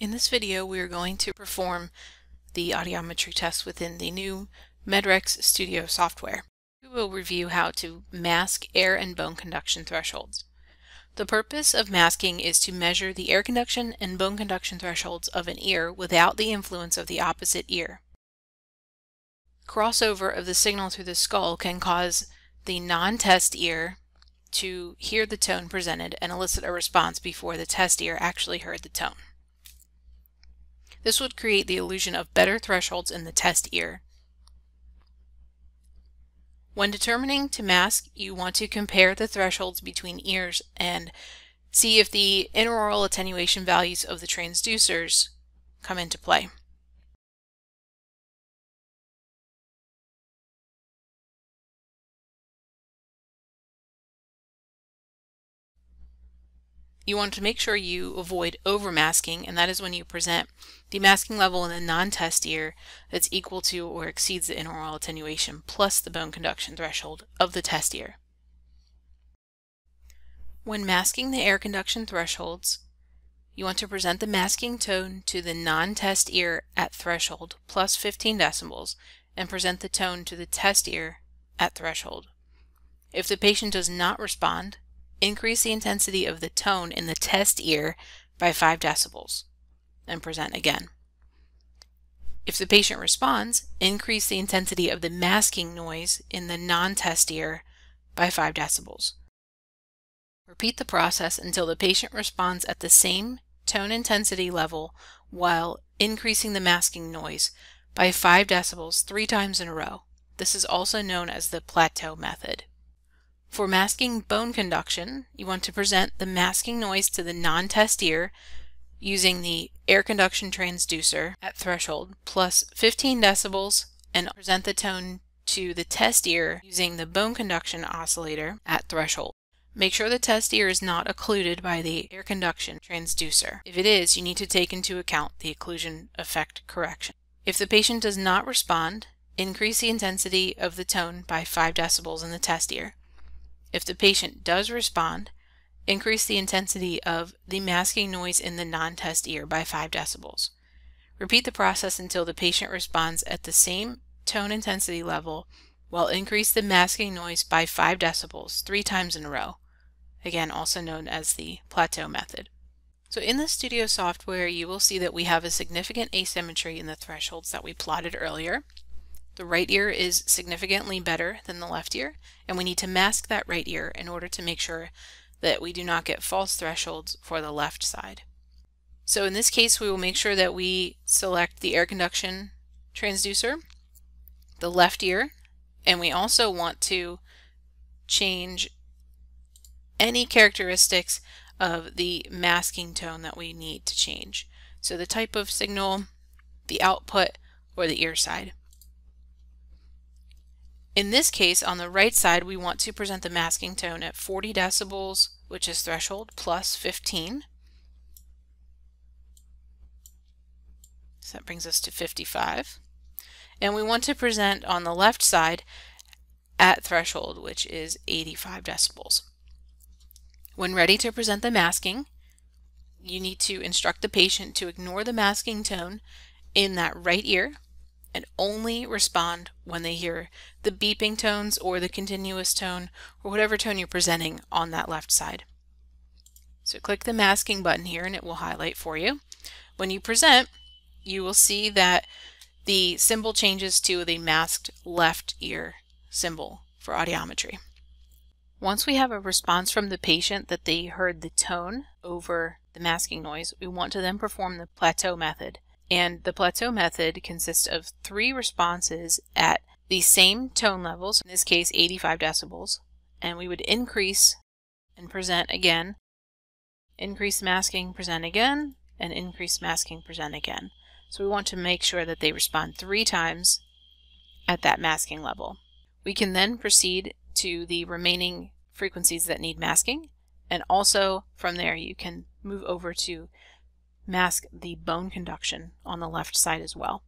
In this video we are going to perform the audiometry test within the new MedRx Studio software. We will review how to mask air and bone conduction thresholds. The purpose of masking is to measure the air conduction and bone conduction thresholds of an ear without the influence of the opposite ear. Crossover of the signal through the skull can cause the non-test ear to hear the tone presented and elicit a response before the test ear actually heard the tone. This would create the illusion of better thresholds in the test ear. When determining to mask, you want to compare the thresholds between ears and see if the interaural attenuation values of the transducers come into play. You want to make sure you avoid overmasking, and that is when you present the masking level in the non-test ear that's equal to or exceeds the interaural attenuation plus the bone conduction threshold of the test ear. When masking the air conduction thresholds, you want to present the masking tone to the non-test ear at threshold plus 15 decibels and present the tone to the test ear at threshold. If the patient does not respond, increase the intensity of the tone in the test ear by 5 decibels and present again. If the patient responds, increase the intensity of the masking noise in the non-test ear by 5 decibels. Repeat the process until the patient responds at the same tone intensity level while increasing the masking noise by 5 decibels three times in a row. This is also known as the plateau method. For masking bone conduction, you want to present the masking noise to the non-test ear using the air conduction transducer at threshold plus 15 decibels and present the tone to the test ear using the bone conduction oscillator at threshold. Make sure the test ear is not occluded by the air conduction transducer. If it is, you need to take into account the occlusion effect correction. If the patient does not respond, increase the intensity of the tone by 5 decibels in the test ear. If the patient does respond, increase the intensity of the masking noise in the non-test ear by 5 decibels. Repeat the process until the patient responds at the same tone intensity level while increase the masking noise by 5 decibels three times in a row, again also known as the plateau method. So in the Studio software you will see that we have a significant asymmetry in the thresholds that we plotted earlier. The right ear is significantly better than the left ear, and we need to mask that right ear in order to make sure that we do not get false thresholds for the left side. So in this case, we will make sure that we select the air conduction transducer, the left ear, and we also want to change any characteristics of the masking tone that we need to change. So the type of signal, the output, or the ear side. In this case, on the right side, we want to present the masking tone at 40 decibels, which is threshold, plus 15. So that brings us to 55. And we want to present on the left side at threshold, which is 85 decibels. When ready to present the masking, you need to instruct the patient to ignore the masking tone in that right ear and only respond when they hear the beeping tones or the continuous tone or whatever tone you're presenting on that left side. So click the masking button here and it will highlight for you. When you present, you will see that the symbol changes to the masked left ear symbol for audiometry. Once we have a response from the patient that they heard the tone over the masking noise, we want to then perform the plateau method. And the plateau method consists of three responses at the same tone levels, in this case 85 decibels, and we would increase and present again, increase masking, present again, and increase masking, present again. So we want to make sure that they respond three times at that masking level. We can then proceed to the remaining frequencies that need masking, and also from there you can move over to mask the bone conduction on the left side as well.